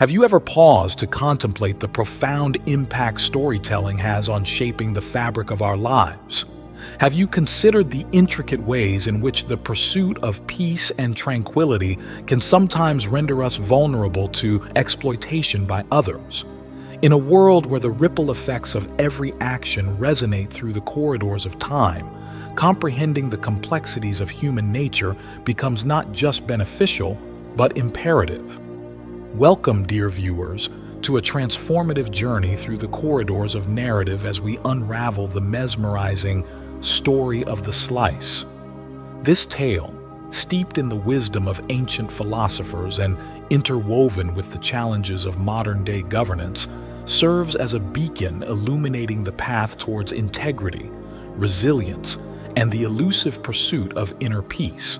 Have you ever paused to contemplate the profound impact storytelling has on shaping the fabric of our lives? Have you considered the intricate ways in which the pursuit of peace and tranquility can sometimes render us vulnerable to exploitation by others? In a world where the ripple effects of every action resonate through the corridors of time, comprehending the complexities of human nature becomes not just beneficial, but imperative. Welcome, dear viewers, to a transformative journey through the corridors of narrative as we unravel the mesmerizing story of the slice. This tale, steeped in the wisdom of ancient philosophers and interwoven with the challenges of modern-day governance, serves as a beacon illuminating the path towards integrity, resilience, and the elusive pursuit of inner peace.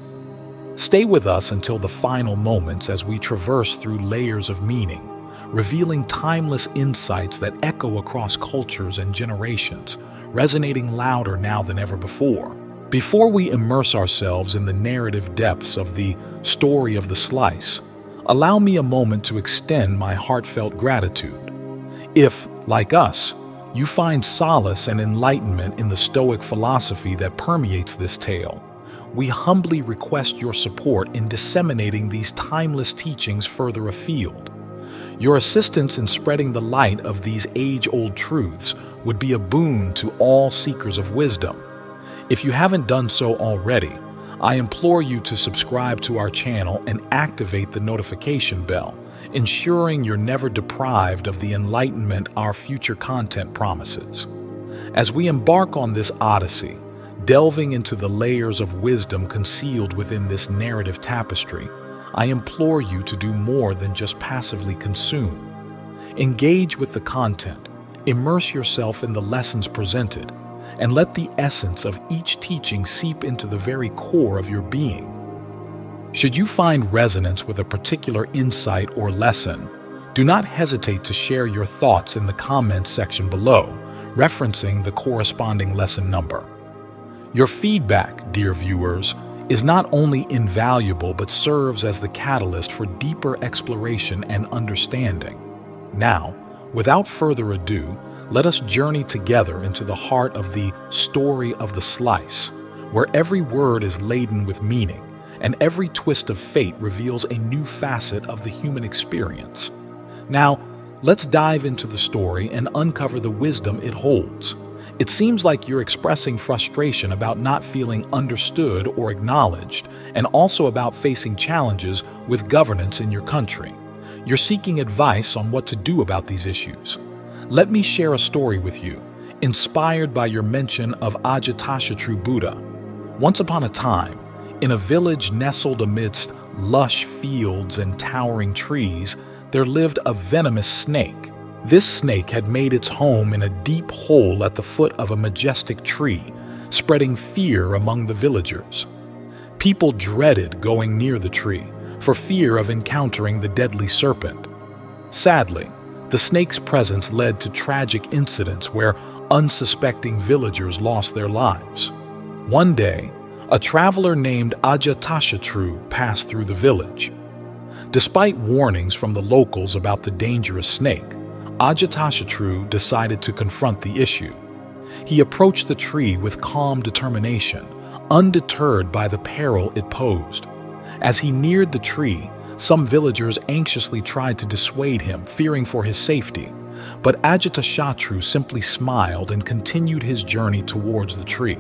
Stay with us until the final moments as we traverse through layers of meaning, revealing timeless insights that echo across cultures and generations, resonating louder now than ever before. Before we immerse ourselves in the narrative depths of the story of the slice, allow me a moment to extend my heartfelt gratitude. If, like us, you find solace and enlightenment in the Stoic philosophy that permeates this tale. We humbly request your support in disseminating these timeless teachings further afield. Your assistance in spreading the light of these age-old truths would be a boon to all seekers of wisdom. If you haven't done so already, I implore you to subscribe to our channel and activate the notification bell ensuring you're never deprived of the enlightenment our future content promises. As we embark on this odyssey, delving into the layers of wisdom concealed within this narrative tapestry, I implore you to do more than just passively consume. Engage with the content, immerse yourself in the lessons presented, and let the essence of each teaching seep into the very core of your being. Should you find resonance with a particular insight or lesson, do not hesitate to share your thoughts in the comments section below, referencing the corresponding lesson number. Your feedback, dear viewers, is not only invaluable but serves as the catalyst for deeper exploration and understanding. Now, without further ado, let us journey together into the heart of the story of the slice, where every word is laden with meaning and every twist of fate reveals a new facet of the human experience. Now, let's dive into the story and uncover the wisdom it holds. It seems like you're expressing frustration about not feeling understood or acknowledged, and also about facing challenges with governance in your country. You're seeking advice on what to do about these issues. Let me share a story with you, inspired by your mention of Ajatashatru Buddha. Once upon a time, in a village nestled amidst lush fields and towering trees, there lived a venomous snake. This snake had made its home in a deep hole at the foot of a majestic tree, spreading fear among the villagers. People dreaded going near the tree for fear of encountering the deadly serpent. Sadly, the snake's presence led to tragic incidents where unsuspecting villagers lost their lives. One day, a traveler named Ajatashatru passed through the village. Despite warnings from the locals about the dangerous snake, Ajatashatru decided to confront the issue. He approached the tree with calm determination, undeterred by the peril it posed. As he neared the tree, some villagers anxiously tried to dissuade him, fearing for his safety. But Ajatashatru simply smiled and continued his journey towards the tree.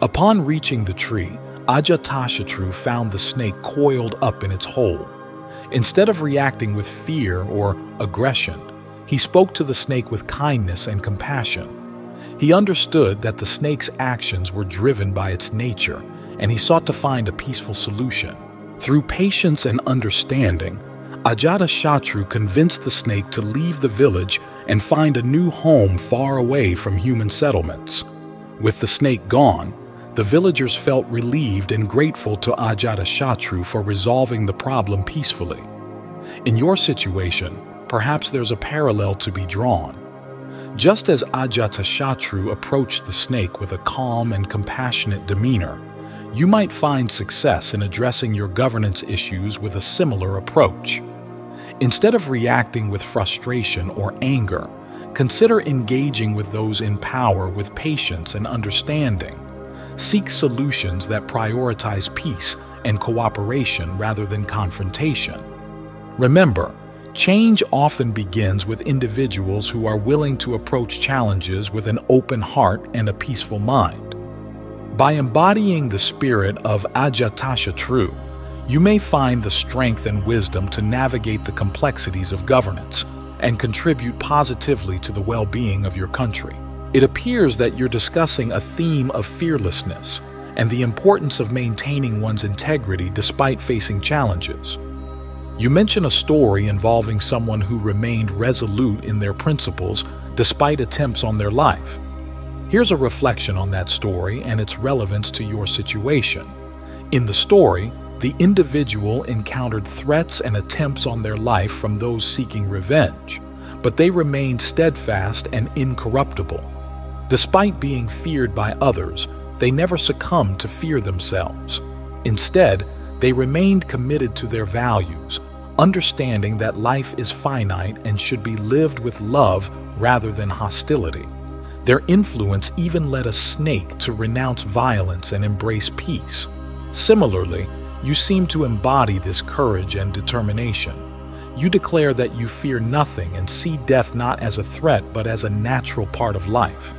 Upon reaching the tree, Ajatashatru found the snake coiled up in its hole. Instead of reacting with fear or aggression, he spoke to the snake with kindness and compassion. He understood that the snake's actions were driven by its nature, and he sought to find a peaceful solution. Through patience and understanding, Ajatashatru convinced the snake to leave the village and find a new home far away from human settlements. With the snake gone, the villagers felt relieved and grateful to Ajatashatru for resolving the problem peacefully. In your situation, perhaps there's a parallel to be drawn. Just as Ajatashatru approached the snake with a calm and compassionate demeanor, you might find success in addressing your governance issues with a similar approach. Instead of reacting with frustration or anger, consider engaging with those in power with patience and understanding. Seek solutions that prioritize peace and cooperation rather than confrontation. Remember, change often begins with individuals who are willing to approach challenges with an open heart and a peaceful mind. By embodying the spirit of Ajatashatru, you may find the strength and wisdom to navigate the complexities of governance and contribute positively to the well-being of your country. It appears that you're discussing a theme of fearlessness and the importance of maintaining one's integrity despite facing challenges. You mention a story involving someone who remained resolute in their principles despite attempts on their life. Here's a reflection on that story and its relevance to your situation. In the story, the individual encountered threats and attempts on their life from those seeking revenge, but they remained steadfast and incorruptible. Despite being feared by others, they never succumbed to fear themselves. Instead, they remained committed to their values, understanding that life is finite and should be lived with love rather than hostility. Their influence even led a snake to renounce violence and embrace peace. Similarly, you seem to embody this courage and determination. You declare that you fear nothing and see death not as a threat but as a natural part of life.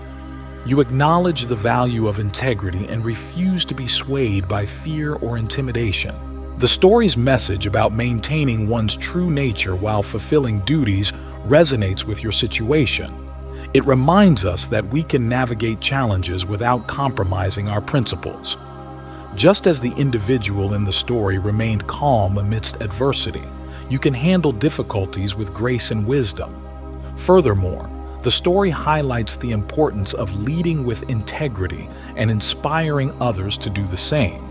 You acknowledge the value of integrity and refuse to be swayed by fear or intimidation. The story's message about maintaining one's true nature while fulfilling duties resonates with your situation. It reminds us that we can navigate challenges without compromising our principles. Just as the individual in the story remained calm amidst adversity, you can handle difficulties with grace and wisdom. Furthermore, the story highlights the importance of leading with integrity and inspiring others to do the same.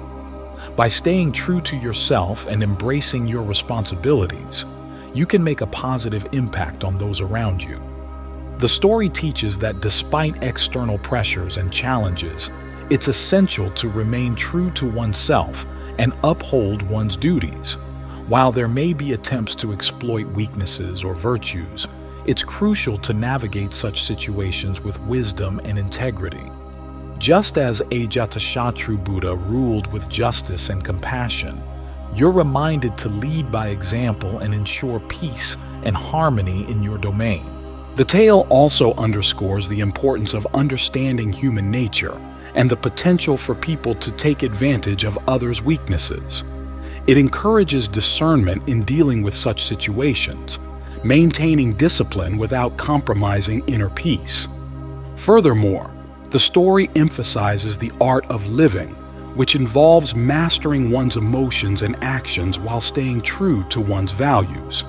By staying true to yourself and embracing your responsibilities, you can make a positive impact on those around you. The story teaches that despite external pressures and challenges, it's essential to remain true to oneself and uphold one's duties. While there may be attempts to exploit weaknesses or virtues, it's crucial to navigate such situations with wisdom and integrity. Just as Ajatashatru Buddha ruled with justice and compassion, you're reminded to lead by example and ensure peace and harmony in your domain. The tale also underscores the importance of understanding human nature and the potential for people to take advantage of others' weaknesses. It encourages discernment in dealing with such situations, maintaining discipline without compromising inner peace. Furthermore, the story emphasizes the art of living, which involves mastering one's emotions and actions while staying true to one's values.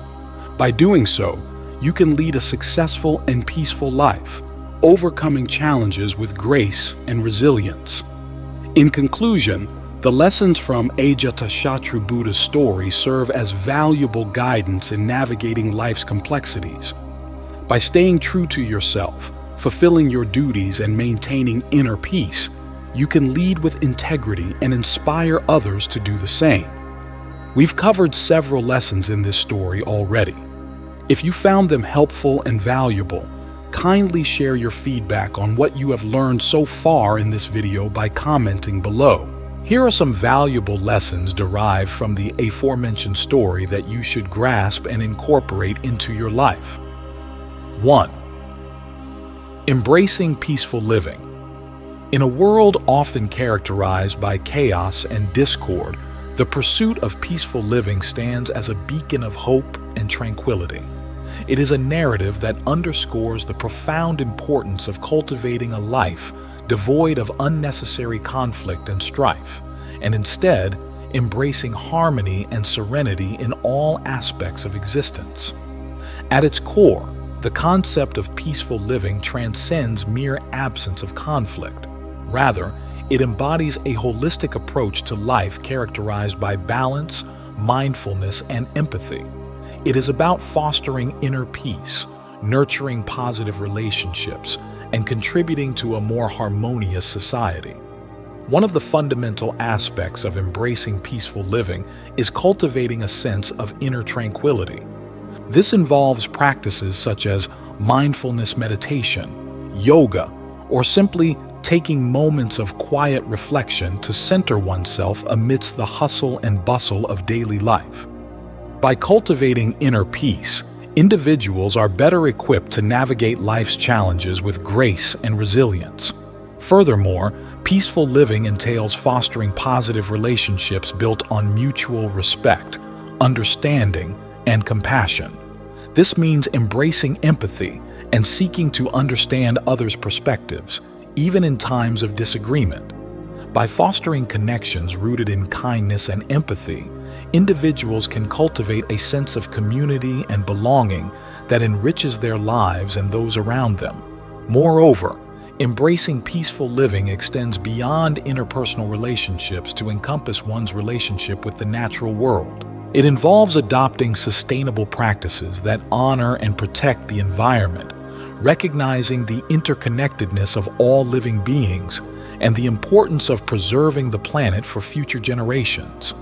By doing so, you can lead a successful and peaceful life, overcoming challenges with grace and resilience. In conclusion, the lessons from Ajatashatru Buddha's story serve as valuable guidance in navigating life's complexities. By staying true to yourself, fulfilling your duties, and maintaining inner peace, you can lead with integrity and inspire others to do the same. We've covered several lessons in this story already. If you found them helpful and valuable, kindly share your feedback on what you have learned so far in this video by commenting below. Here are some valuable lessons derived from the aforementioned story that you should grasp and incorporate into your life. 1. Embracing peaceful living. In a world often characterized by chaos and discord, the pursuit of peaceful living stands as a beacon of hope and tranquility. It is a narrative that underscores the profound importance of cultivating a life devoid of unnecessary conflict and strife, and instead embracing harmony and serenity in all aspects of existence. At its core, the concept of peaceful living transcends mere absence of conflict. Rather, it embodies a holistic approach to life characterized by balance, mindfulness, and empathy. It is about fostering inner peace, nurturing positive relationships, and contributing to a more harmonious society. One of the fundamental aspects of embracing peaceful living is cultivating a sense of inner tranquility. This involves practices such as mindfulness meditation, yoga, or simply taking moments of quiet reflection to center oneself amidst the hustle and bustle of daily life. By cultivating inner peace, individuals are better equipped to navigate life's challenges with grace and resilience. Furthermore, peaceful living entails fostering positive relationships built on mutual respect, understanding, and compassion. This means embracing empathy and seeking to understand others' perspectives, even in times of disagreement. By fostering connections rooted in kindness and empathy, individuals can cultivate a sense of community and belonging that enriches their lives and those around them. Moreover, embracing peaceful living extends beyond interpersonal relationships to encompass one's relationship with the natural world. It involves adopting sustainable practices that honor and protect the environment, recognizing the interconnectedness of all living beings and the importance of preserving the planet for future generations.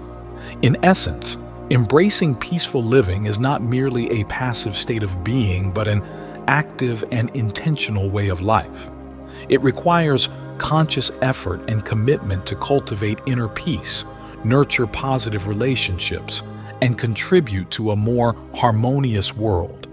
In essence, embracing peaceful living is not merely a passive state of being, but an active and intentional way of life. It requires conscious effort and commitment to cultivate inner peace, nurture positive relationships, and contribute to a more harmonious world.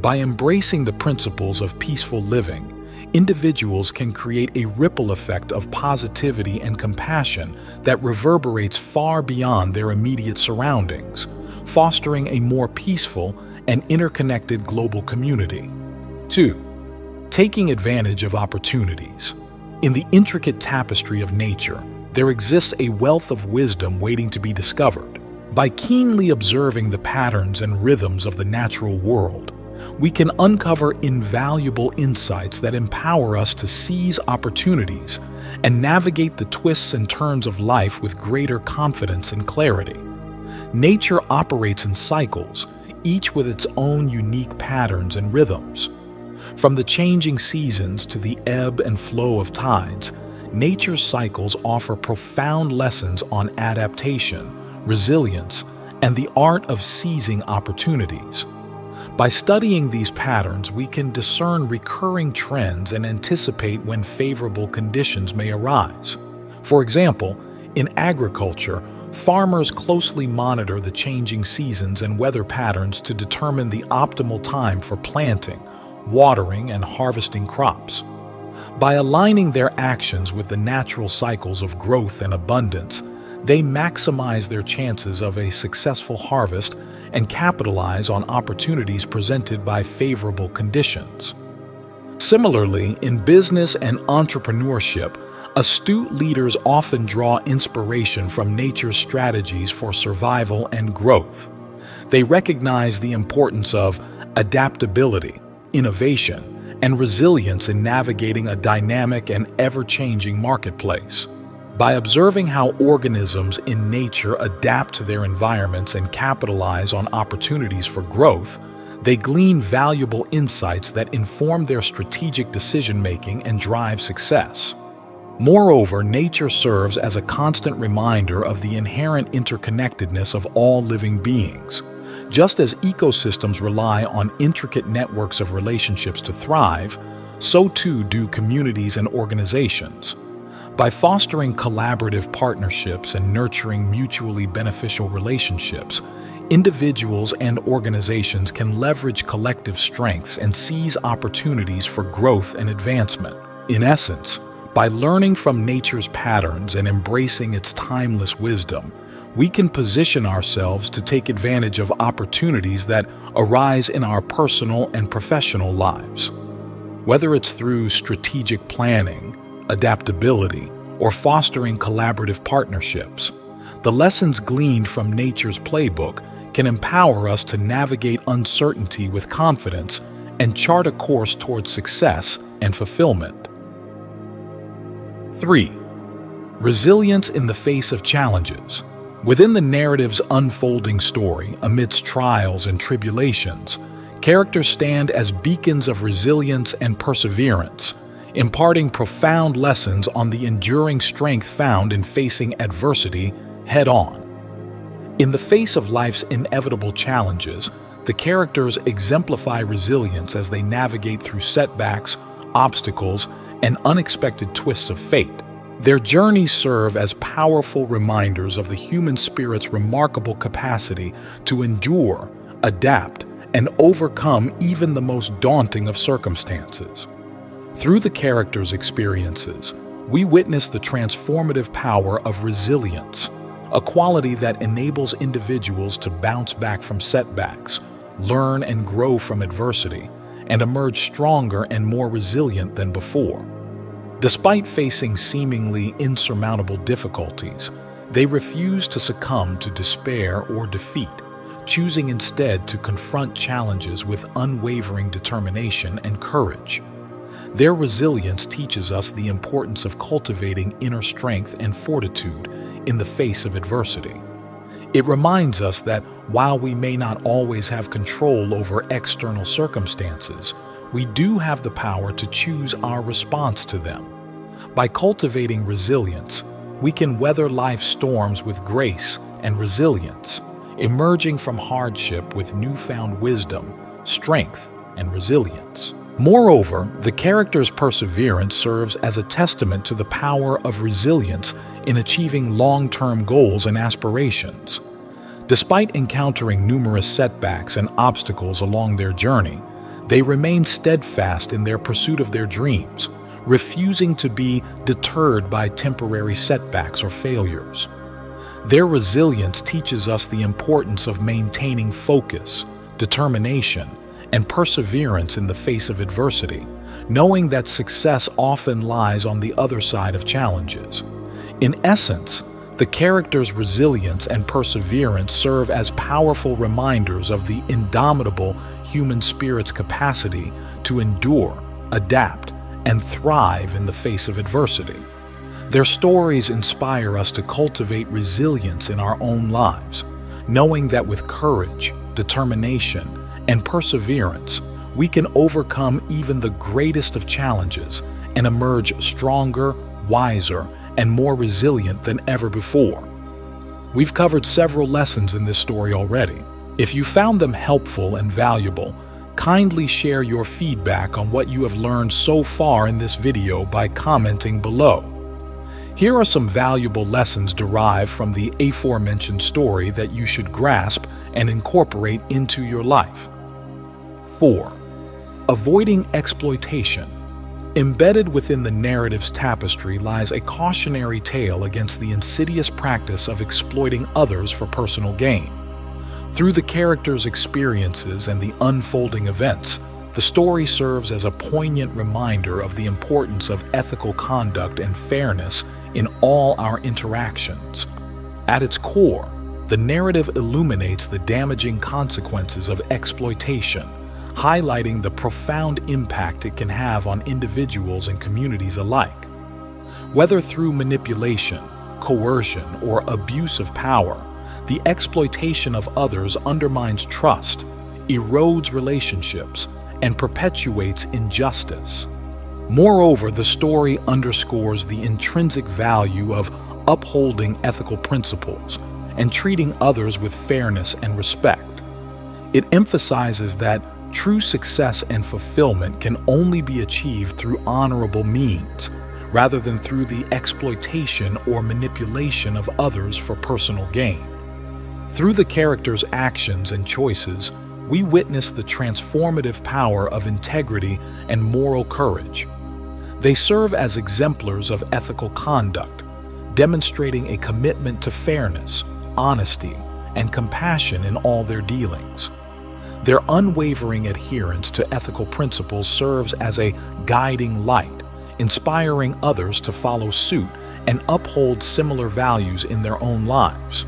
By embracing the principles of peaceful living, individuals can create a ripple effect of positivity and compassion that reverberates far beyond their immediate surroundings, fostering a more peaceful and interconnected global community. 2. Taking advantage of opportunities. In the intricate tapestry of nature, there exists a wealth of wisdom waiting to be discovered. By keenly observing the patterns and rhythms of the natural world, we can uncover invaluable insights that empower us to seize opportunities and navigate the twists and turns of life with greater confidence and clarity. Nature operates in cycles, each with its own unique patterns and rhythms. From the changing seasons to the ebb and flow of tides, nature's cycles offer profound lessons on adaptation, resilience, and the art of seizing opportunities. By studying these patterns, we can discern recurring trends and anticipate when favorable conditions may arise. For example, in agriculture, farmers closely monitor the changing seasons and weather patterns to determine the optimal time for planting, watering, and harvesting crops. By aligning their actions with the natural cycles of growth and abundance, they maximize their chances of a successful harvest and capitalize on opportunities presented by favorable conditions. Similarly, in business and entrepreneurship, astute leaders often draw inspiration from nature's strategies for survival and growth. They recognize the importance of adaptability, innovation, and resilience in navigating a dynamic and ever-changing marketplace. By observing how organisms in nature adapt to their environments and capitalize on opportunities for growth, they glean valuable insights that inform their strategic decision-making and drive success. Moreover, nature serves as a constant reminder of the inherent interconnectedness of all living beings. Just as ecosystems rely on intricate networks of relationships to thrive, so too do communities and organizations. By fostering collaborative partnerships and nurturing mutually beneficial relationships, individuals and organizations can leverage collective strengths and seize opportunities for growth and advancement. In essence, by learning from nature's patterns and embracing its timeless wisdom, we can position ourselves to take advantage of opportunities that arise in our personal and professional lives. Whether it's through strategic planning, adaptability, or fostering collaborative partnerships. The lessons gleaned from nature's playbook can empower us to navigate uncertainty with confidence and chart a course towards success and fulfillment. 3. Resilience in the face of challenges. Within the narrative's unfolding story, amidst trials and tribulations, characters stand as beacons of resilience and perseverance, imparting profound lessons on the enduring strength found in facing adversity head on. In the face of life's inevitable challenges, The characters exemplify resilience as they navigate through setbacks, obstacles, and unexpected twists of fate. Their journeys serve as powerful reminders of the human spirit's remarkable capacity to endure, adapt, and overcome even the most daunting of circumstances. Through the characters' experiences, we witness the transformative power of resilience, a quality that enables individuals to bounce back from setbacks, learn and grow from adversity, and emerge stronger and more resilient than before. Despite facing seemingly insurmountable difficulties, they refuse to succumb to despair or defeat, choosing instead to confront challenges with unwavering determination and courage. Their resilience teaches us the importance of cultivating inner strength and fortitude in the face of adversity. It reminds us that while we may not always have control over external circumstances, we do have the power to choose our response to them. By cultivating resilience, we can weather life's storms with grace and resilience, emerging from hardship with newfound wisdom, strength, and resilience. Moreover, the character's perseverance serves as a testament to the power of resilience in achieving long-term goals and aspirations. Despite encountering numerous setbacks and obstacles along their journey, they remain steadfast in their pursuit of their dreams, refusing to be deterred by temporary setbacks or failures. Their resilience teaches us the importance of maintaining focus, determination, and perseverance in the face of adversity, knowing that success often lies on the other side of challenges. In essence, the character's resilience and perseverance serve as powerful reminders of the indomitable human spirit's capacity to endure, adapt, and thrive in the face of adversity. Their stories inspire us to cultivate resilience in our own lives, knowing that with courage, determination, and perseverance, we can overcome even the greatest of challenges and emerge stronger, wiser, and more resilient than ever before. We've covered several lessons in this story already. If you found them helpful and valuable, kindly share your feedback on what you have learned so far in this video by commenting below. Here are some valuable lessons derived from the aforementioned story that you should grasp and incorporate into your life. 4. Avoiding exploitation. Embedded within the narrative's tapestry lies a cautionary tale against the insidious practice of exploiting others for personal gain. Through the characters' experiences and the unfolding events, the story serves as a poignant reminder of the importance of ethical conduct and fairness in all our interactions. At its core, the narrative illuminates the damaging consequences of exploitation, highlighting the profound impact it can have on individuals and communities alike. Whether through manipulation, coercion, or abuse of power, the exploitation of others undermines trust, erodes relationships, and perpetuates injustice. Moreover, the story underscores the intrinsic value of upholding ethical principles and treating others with fairness and respect. It emphasizes that True success and fulfillment can only be achieved through honorable means, rather than through the exploitation or manipulation of others for personal gain. Through the character's actions and choices, we witness the transformative power of integrity and moral courage. They serve as exemplars of ethical conduct, demonstrating a commitment to fairness, honesty, and compassion in all their dealings. Their unwavering adherence to ethical principles serves as a guiding light, inspiring others to follow suit and uphold similar values in their own lives.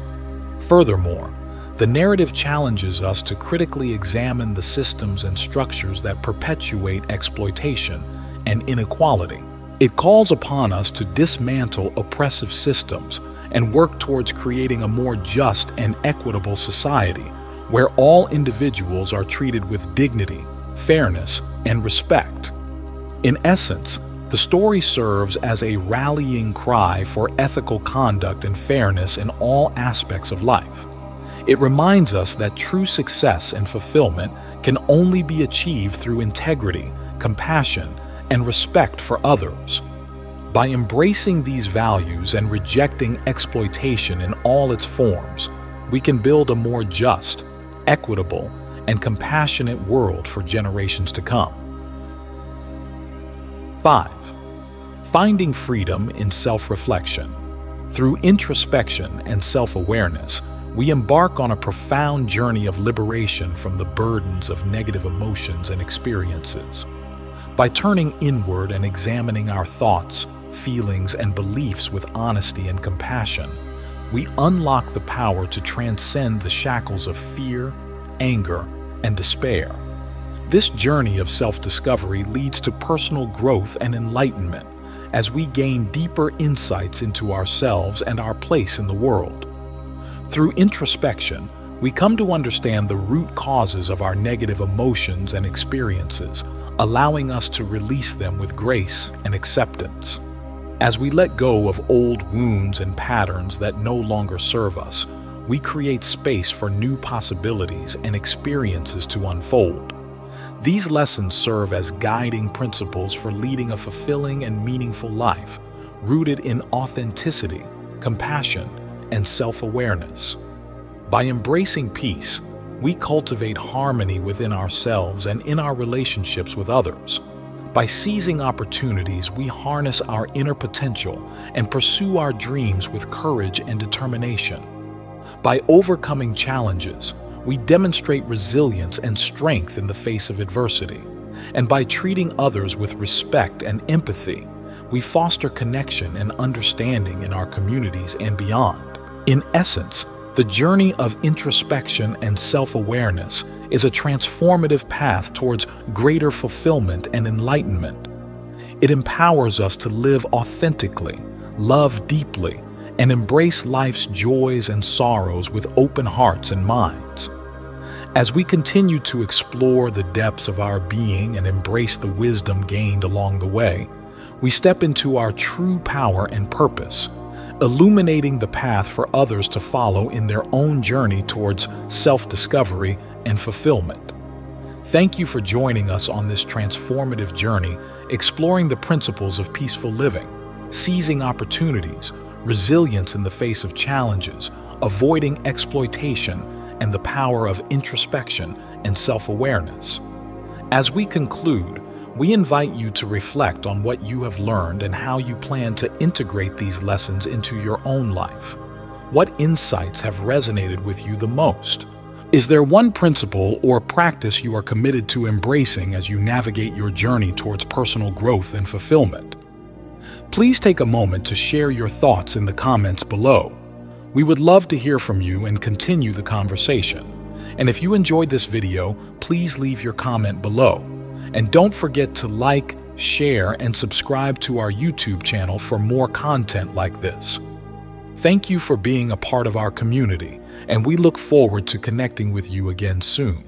Furthermore, the narrative challenges us to critically examine the systems and structures that perpetuate exploitation and inequality. It calls upon us to dismantle oppressive systems and work towards creating a more just and equitable society where all individuals are treated with dignity, fairness, and respect. In essence, the story serves as a rallying cry for ethical conduct and fairness in all aspects of life. It reminds us that true success and fulfillment can only be achieved through integrity, compassion, and respect for others. By embracing these values and rejecting exploitation in all its forms, we can build a more just, equitable, and compassionate world for generations to come. 5. Finding freedom in self-reflection. Through introspection and self-awareness, we embark on a profound journey of liberation from the burdens of negative emotions and experiences. By turning inward and examining our thoughts, feelings, and beliefs with honesty and compassion, we unlock the power to transcend the shackles of fear, anger, and despair. This journey of self-discovery leads to personal growth and enlightenment as we gain deeper insights into ourselves and our place in the world. Through introspection, we come to understand the root causes of our negative emotions and experiences, allowing us to release them with grace and acceptance. As we let go of old wounds and patterns that no longer serve us, we create space for new possibilities and experiences to unfold. These lessons serve as guiding principles for leading a fulfilling and meaningful life, rooted in authenticity, compassion, and self-awareness. By embracing peace, we cultivate harmony within ourselves and in our relationships with others. By seizing opportunities, we harness our inner potential and pursue our dreams with courage and determination. By overcoming challenges, we demonstrate resilience and strength in the face of adversity. And by treating others with respect and empathy, we foster connection and understanding in our communities and beyond. In essence, the journey of introspection and self-awareness is a transformative path towards greater fulfillment and enlightenment. It empowers us to live authentically, love deeply, and embrace life's joys and sorrows with open hearts and minds. As we continue to explore the depths of our being and embrace the wisdom gained along the way, we step into our true power and purpose, illuminating the path for others to follow in their own journey towards self-discovery and fulfillment. Thank you for joining us on this transformative journey, exploring the principles of peaceful living, seizing opportunities, resilience in the face of challenges, avoiding exploitation, and the power of introspection and self-awareness. As we conclude, we invite you to reflect on what you have learned and how you plan to integrate these lessons into your own life. What insights have resonated with you the most? Is there one principle or practice you are committed to embracing as you navigate your journey towards personal growth and fulfillment? Please take a moment to share your thoughts in the comments below. We would love to hear from you and continue the conversation. And if you enjoyed this video, please leave your comment below. And don't forget to like, share, and subscribe to our YouTube channel for more content like this. Thank you for being a part of our community, and we look forward to connecting with you again soon.